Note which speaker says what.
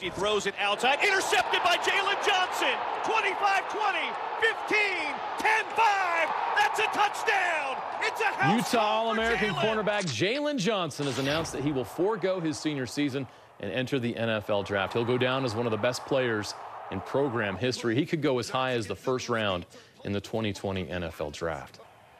Speaker 1: He throws it outside, intercepted by Jaylon Johnson. 25-20, 15, 10-5. That's a touchdown. It's a
Speaker 2: Utah All-American cornerback Jaylon Johnson has announced that he will forego his senior season and enter the NFL draft. He'll go down as one of the best players in program history. He could go as high as the first round in the 2020 NFL draft.